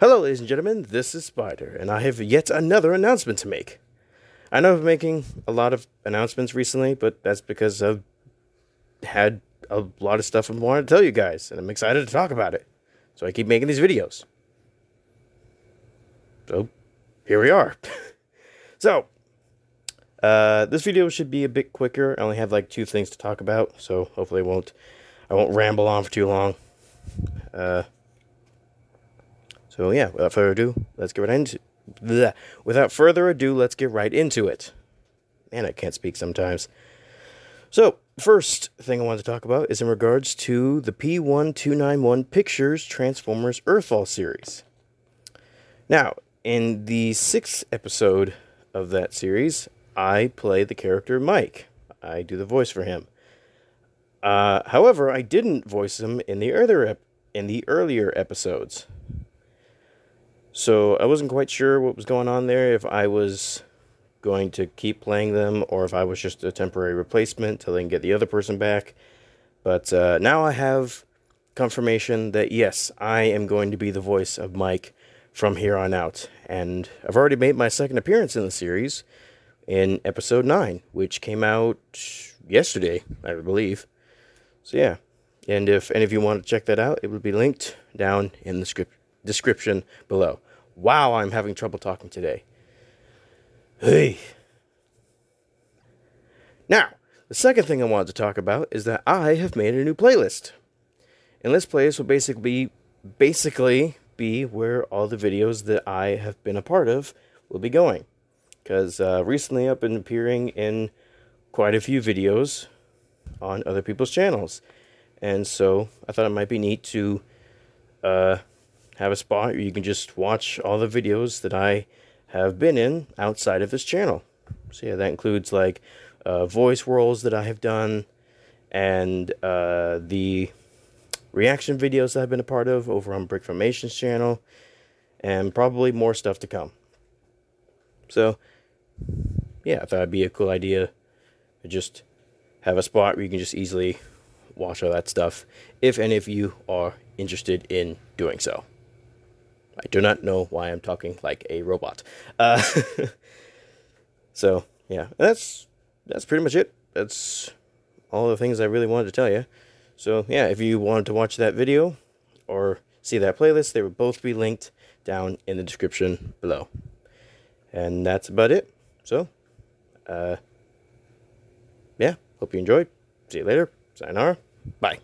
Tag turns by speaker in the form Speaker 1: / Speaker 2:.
Speaker 1: Hello, ladies and gentlemen, this is Spider, and I have yet another announcement to make. I know I've been making a lot of announcements recently, but that's because I've had a lot of stuff I wanted to tell you guys, and I'm excited to talk about it. So I keep making these videos. So, here we are. so, uh, this video should be a bit quicker. I only have like two things to talk about, so hopefully I won't I won't ramble on for too long. Uh, so yeah, without further ado, let's get right into. Bleh. Without further ado, let's get right into it. Man, I can't speak sometimes. So, first thing I wanted to talk about is in regards to the P1291 Pictures Transformers Earthfall series. Now, in the sixth episode of that series, I play the character Mike. I do the voice for him. Uh, however, I didn't voice him in the earlier ep- in the earlier episodes. So I wasn't quite sure what was going on there. If I was going to keep playing them, or if I was just a temporary replacement till they can get the other person back. But uh, now I have confirmation that yes, I am going to be the voice of Mike from here on out, and I've already made my second appearance in the series in episode nine, which came out yesterday, I believe. So yeah, and if any of you want to check that out, it will be linked down in the script description below. Wow, I'm having trouble talking today. Hey. Now, the second thing I wanted to talk about is that I have made a new playlist. And this playlist will basically be, basically be where all the videos that I have been a part of will be going. Because uh, recently I've been appearing in quite a few videos on other people's channels. And so I thought it might be neat to uh, have a spot where you can just watch all the videos that I have been in outside of this channel. So yeah, that includes like uh, voice roles that I have done and uh, the reaction videos that I've been a part of over on Brick Formation's channel and probably more stuff to come. So yeah, I thought it'd be a cool idea to just have a spot where you can just easily watch all that stuff if any of you are interested in doing so. I do not know why I'm talking like a robot. Uh, so yeah, that's that's pretty much it. That's all the things I really wanted to tell you. So yeah, if you wanted to watch that video or see that playlist, they will both be linked down in the description below. And that's about it. So, uh, yeah, hope you enjoyed. See you later. Sayonara. Bye.